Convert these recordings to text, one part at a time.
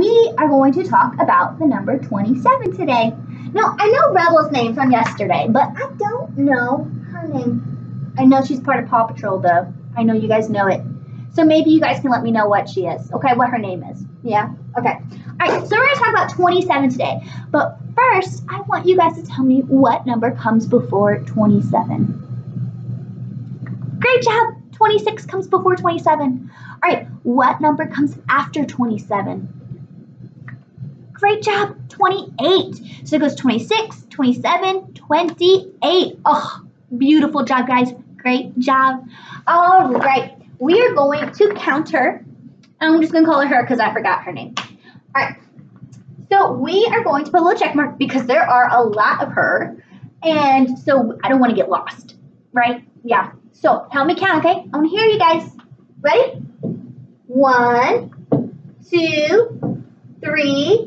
we are going to talk about the number 27 today. Now, I know Rubble's name from yesterday, but I don't know her name. I know she's part of Paw Patrol, though. I know you guys know it. So maybe you guys can let me know what she is. Okay, what her name is. Yeah? Okay. All right, so we're going to talk about 27 today. But first, I want you guys to tell me what number comes before 27. Great job. 26 comes before 27. All right, what number comes after 27? Great job. 28. So it goes 26, 27, 28. Oh, beautiful job, guys. Great job. All right, we are going to count her. I'm just going to call her her because I forgot her name. All right. So we are going to put a little check mark because there are a lot of her. And so I don't want to get lost, right? Yeah. So help me count, okay? I want to hear you guys. Ready? One, two, three,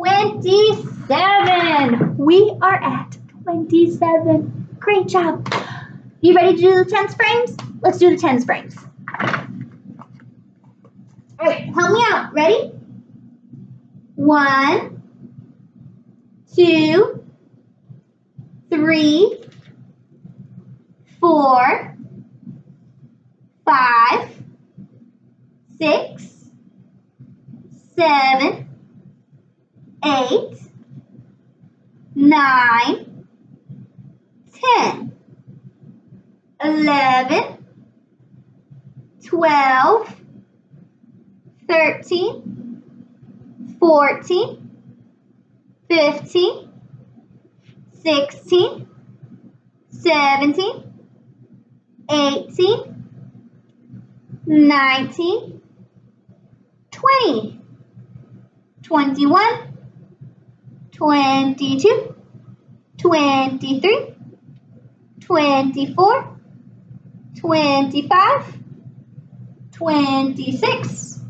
27. We are at 27. Great job. You ready to do the tens frames? Let's do the tens frames. All right, help me out. Ready? One, two, three, four, five, six, seven, eight, nine, ten, eleven, twelve, thirteen, fourteen, fifteen, sixteen, seventeen, eighteen, nineteen, twenty, twenty-one. 22, 23, 24, 25, 26,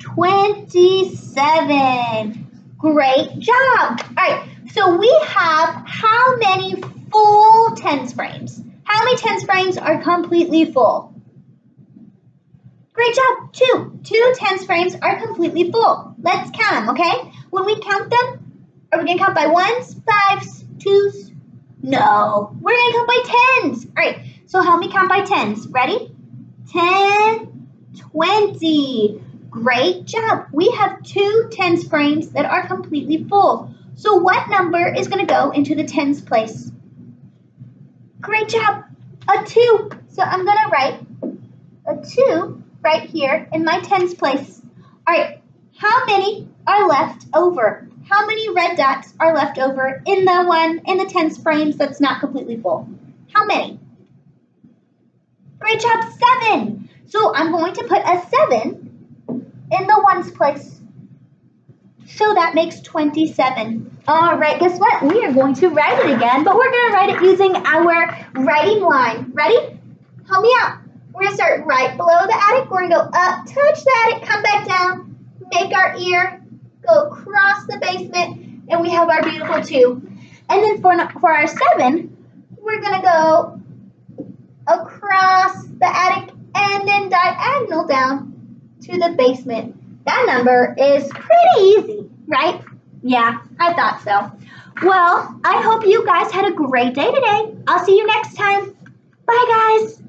27. Great job. All right, so we have how many full tens frames? How many tens frames are completely full? Great job, two. Two tens frames are completely full. Let's count them, okay? When we count them, are we to count by ones, fives, twos? No. We're to count by tens. All right. So help me count by tens. Ready? 10, 20. Great job. We have two tens frames that are completely full. So what number is going to go into the tens place? Great job. A 2. So I'm going to write a 2 right here in my tens place. All right. How many are left over? How many red dots are left over in the one in the tens frames that's not completely full? How many? Great job, seven. So I'm going to put a seven in the ones place. So that makes 27. All right, guess what? We are going to write it again, but we're going to write it using our writing line. Ready? Help me out. We're going to start right below the attic. We're going to go up, touch the attic, come back down, make our ear, go across the basement, and we have our beautiful two. And then for, for our seven, we're going to go across the attic and then diagonal down to the basement. That number is pretty easy, right? Yeah, I thought so. Well, I hope you guys had a great day today. I'll see you next time. Bye, guys.